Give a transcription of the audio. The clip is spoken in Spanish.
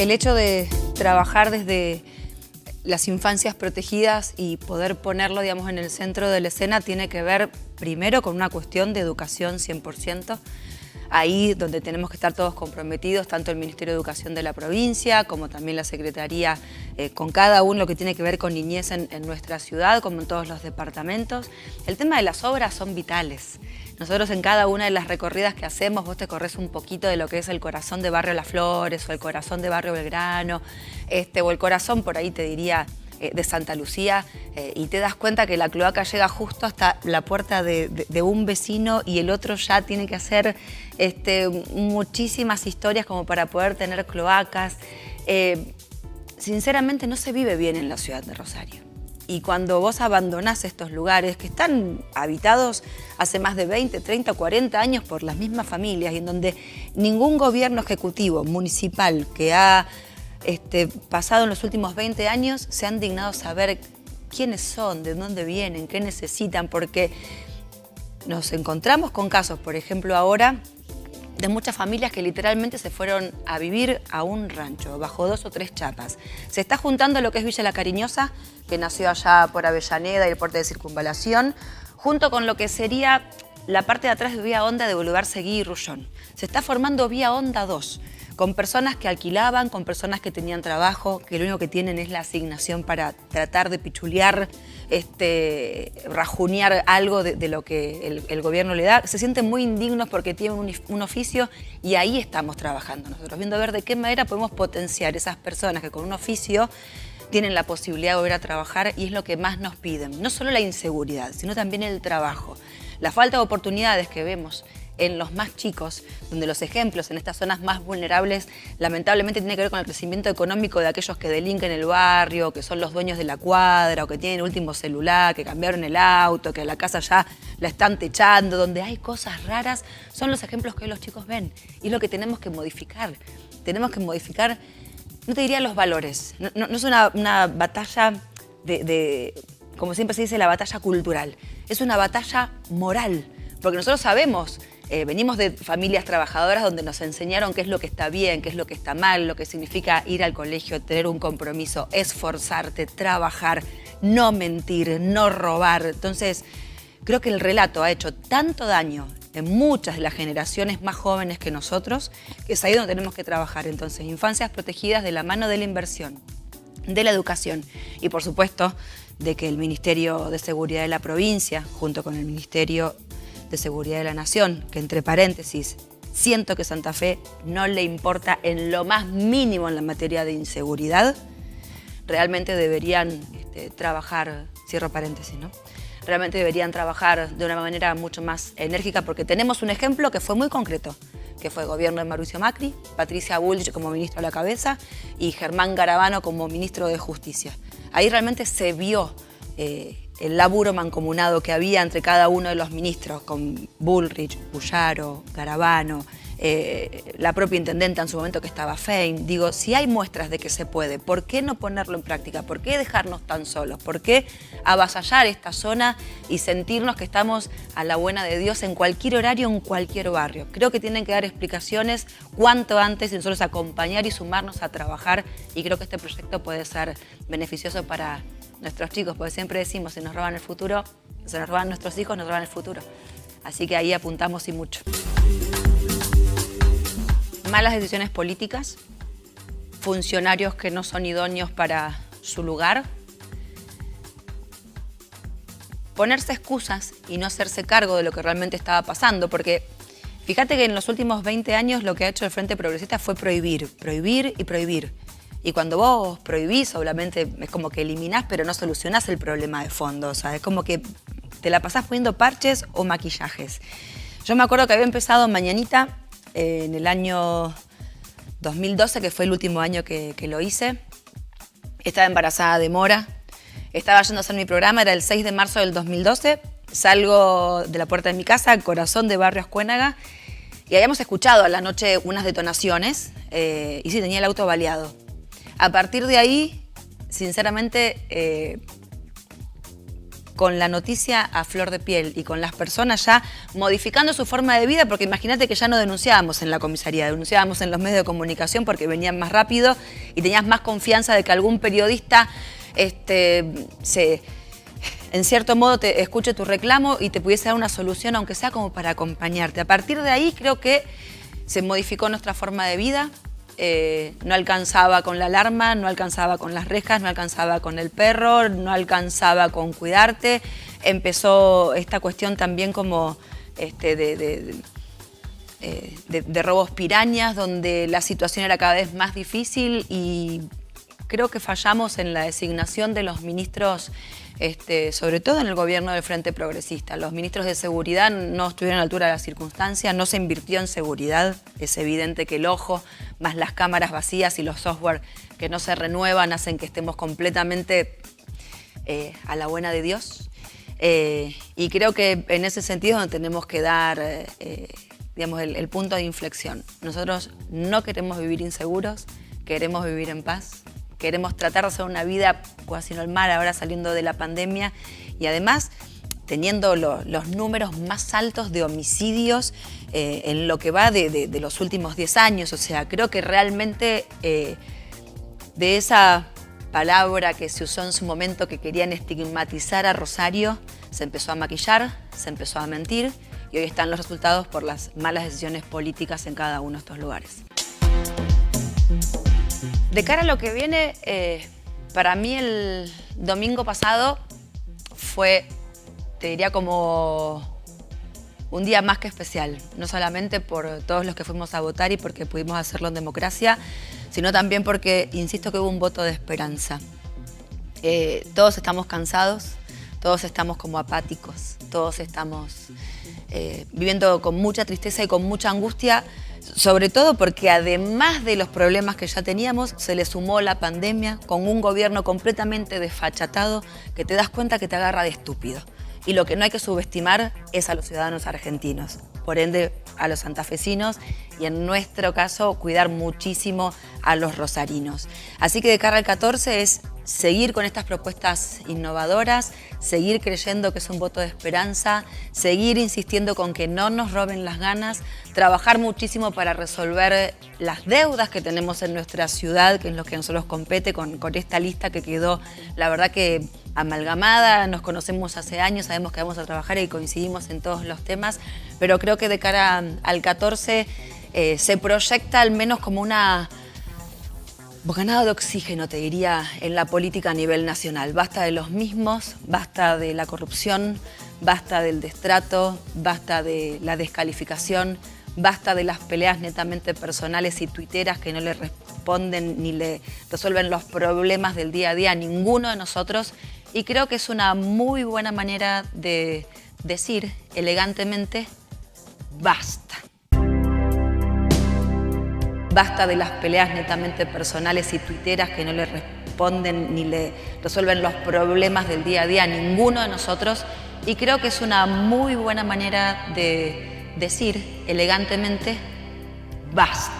el hecho de trabajar desde las infancias protegidas y poder ponerlo, digamos, en el centro de la escena tiene que ver primero con una cuestión de educación 100%, ahí donde tenemos que estar todos comprometidos, tanto el Ministerio de Educación de la provincia como también la Secretaría, eh, con cada uno lo que tiene que ver con niñez en, en nuestra ciudad, como en todos los departamentos. El tema de las obras son vitales. Nosotros en cada una de las recorridas que hacemos, vos te corres un poquito de lo que es el corazón de Barrio Las Flores o el corazón de Barrio Belgrano, este, o el corazón, por ahí te diría, eh, de Santa Lucía eh, y te das cuenta que la cloaca llega justo hasta la puerta de, un vecino y el otro ya tiene que hacer este, muchísimas historias como para poder tener cloacas. Eh, sinceramente no se vive bien en la ciudad de Rosario. Y cuando vos abandonás estos lugares que están habitados hace más de 20, 30, 40 años por las mismas familias y en donde ningún gobierno ejecutivo municipal que ha este, pasado en los últimos 20 años se han dignado saber quiénes son, de dónde vienen, qué necesitan, porque nos encontramos con casos, por ejemplo, ahora de muchas familias que literalmente se fueron a vivir a un rancho, bajo dos o tres chapas. Se está juntando lo que es Villa La Cariñosa, que nació allá por Avellaneda y el puerto de circunvalación, junto con lo que sería la parte de atrás de Vía Honda de Boulevard Seguí y Rullón. Se está formando Vía Honda 2, con personas que alquilaban, con personas que tenían trabajo, que lo único que tienen es la asignación para tratar de pichulear, este, rajunear algo de, lo que el, gobierno le da. Se sienten muy indignos porque tienen un, oficio y ahí estamos trabajando nosotros, viendo a ver de qué manera podemos potenciar esas personas que con un oficio tienen la posibilidad de volver a trabajar y es lo que más nos piden. No solo la inseguridad, sino también el trabajo. La falta de oportunidades que vemos en los más chicos, donde los ejemplos en estas zonas más vulnerables lamentablemente tienen que ver con el crecimiento económico de aquellos que delinquen el barrio, que son los dueños de la cuadra o que tienen el último celular, que cambiaron el auto, que la casa ya la están techando, donde hay cosas raras, son los ejemplos que los chicos ven y es lo que tenemos que modificar. Tenemos que modificar, no te diría los valores, no, es una, batalla de, como siempre se dice, la batalla cultural, es una batalla moral, porque nosotros sabemos eh, venimos de familias trabajadoras donde nos enseñaron qué es lo que está bien, qué es lo que está mal, lo que significa ir al colegio, tener un compromiso, esforzarte, trabajar, no mentir, no robar. Entonces, creo que el relato ha hecho tanto daño en muchas de las generaciones más jóvenes que nosotros, que es ahí donde tenemos que trabajar. Entonces, infancias protegidas de la mano de la inversión, de la educación y, por supuesto, de que el Ministerio de Seguridad de la provincia, junto con el Ministerio de Seguridad de la Nación, que entre paréntesis, siento que Santa Fe no le importa en lo más mínimo en la materia de inseguridad, realmente deberían este, trabajar, cierro paréntesis, ¿no? Realmente deberían trabajar de una manera mucho más enérgica porque tenemos un ejemplo que fue muy concreto, que fue el gobierno de Mauricio Macri, Patricia Bullrich como ministro a la cabeza y Germán Garabano como ministro de Justicia. Ahí realmente se vio eh, el laburo mancomunado que había entre cada uno de los ministros, con Bullrich, Bullaro, Garabano, eh, la propia intendenta en su momento que estaba Fein. Digo, si hay muestras de que se puede, ¿por qué no ponerlo en práctica? ¿Por qué dejarnos tan solos? ¿Por qué avasallar esta zona y sentirnos que estamos a la buena de Dios en cualquier horario, en cualquier barrio? Creo que tienen que dar explicaciones cuanto antes y nosotros acompañar y sumarnos a trabajar y creo que este proyecto puede ser beneficioso para nuestros chicos, porque siempre decimos, si nos roban el futuro, si nos roban nuestros hijos, nos roban el futuro. Así que ahí apuntamos y mucho. Malas decisiones políticas, funcionarios que no son idóneos para su lugar, ponerse excusas y no hacerse cargo de lo que realmente estaba pasando, porque fíjate que en los últimos 20 años lo que ha hecho el Frente Progresista fue prohibir, prohibir y prohibir. Y cuando vos prohibís, obviamente es como que eliminás, pero no solucionás el problema de fondo. O sea, es como que te la pasás poniendo parches o maquillajes. Yo me acuerdo que había empezado Mañanita eh, en el año 2012, que fue el último año que, lo hice. Estaba embarazada de Mora. Estaba yendo a hacer mi programa, era el 6 de marzo del 2012. Salgo de la puerta de mi casa, corazón de Barrio Ascuénaga, y habíamos escuchado a la noche unas detonaciones, eh, y sí, tenía el auto baleado. A partir de ahí, sinceramente, eh, con la noticia a flor de piel y con las personas ya modificando su forma de vida, porque imagínate que ya no denunciábamos en la comisaría, denunciábamos en los medios de comunicación porque venían más rápido y tenías más confianza de que algún periodista este, se, en cierto modo te escuche tu reclamo y te pudiese dar una solución, aunque sea como para acompañarte. A partir de ahí creo que se modificó nuestra forma de vida, eh, no alcanzaba con la alarma, no alcanzaba con las rejas, no alcanzaba con el perro, no alcanzaba con cuidarte. Empezó esta cuestión también como este, de, eh, de, robos pirañas, donde la situación era cada vez más difícil y creo que fallamos en la designación de los ministros este, sobre todo en el gobierno del Frente Progresista. Los ministros de Seguridad no estuvieron a la altura de las circunstancias, no se invirtió en seguridad. Es evidente que el ojo, más las cámaras vacías y los software que no se renuevan, hacen que estemos completamente eh, a la buena de Dios. Eh, y creo que en ese sentido tenemos que dar eh, digamos, el punto de inflexión. Nosotros no queremos vivir inseguros, queremos vivir en paz queremos tratar de hacer una vida casi normal ahora saliendo de la pandemia y además teniendo los números más altos de homicidios eh, en lo que va de, los últimos 10 años. O sea, creo que realmente eh, de esa palabra que se usó en su momento que querían estigmatizar a Rosario, se empezó a maquillar, se empezó a mentir y hoy están los resultados por las malas decisiones políticas en cada uno de estos lugares. De cara a lo que viene, eh, para mí el domingo pasado fue, te diría, como un día más que especial. No solamente por todos los que fuimos a votar y porque pudimos hacerlo en democracia, sino también porque, insisto, que hubo un voto de esperanza. Eh, todos estamos cansados, todos estamos como apáticos, todos estamos eh, viviendo con mucha tristeza y con mucha angustia sobre todo porque además de los problemas que ya teníamos, se le sumó la pandemia con un gobierno completamente desfachatado que te das cuenta que te agarra de estúpido. Y lo que no hay que subestimar es a los ciudadanos argentinos, por ende a los santafesinos y en nuestro caso cuidar muchísimo a los rosarinos. Así que de cara al 14 es seguir con estas propuestas innovadoras, seguir creyendo que es un voto de esperanza, seguir insistiendo con que no nos roben las ganas, trabajar muchísimo para resolver las deudas que tenemos en nuestra ciudad, que es lo que a nosotros compete con, con esta lista que quedó, la verdad que amalgamada, nos conocemos hace años, sabemos que vamos a trabajar y coincidimos en todos los temas, pero creo que de cara al 14 eh, se proyecta al menos como una bocanada de oxígeno, te diría, en la política a nivel nacional. Basta de los mismos, basta de la corrupción, basta del destrato, basta de la descalificación, basta de las peleas netamente personales y tuiteras que no le responden ni le resuelven los problemas del día a día a ninguno de nosotros. Y creo que es una muy buena manera de decir elegantemente, basta. Basta de las peleas netamente personales y tuiteras que no le responden ni le resuelven los problemas del día a día a ninguno de nosotros. Y creo que es una muy buena manera de decir elegantemente, basta.